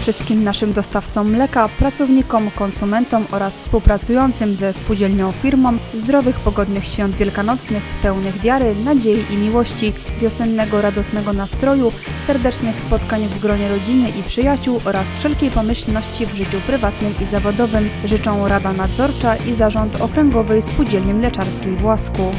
wszystkim naszym dostawcom mleka, pracownikom, konsumentom oraz współpracującym ze spółdzielnią firmom zdrowych, pogodnych świąt wielkanocnych, pełnych wiary, nadziei i miłości, wiosennego, radosnego nastroju, serdecznych spotkań w gronie rodziny i przyjaciół oraz wszelkiej pomyślności w życiu prywatnym i zawodowym życzą Rada Nadzorcza i Zarząd Okręgowej Spółdzielni Mleczarskiej w Łasku.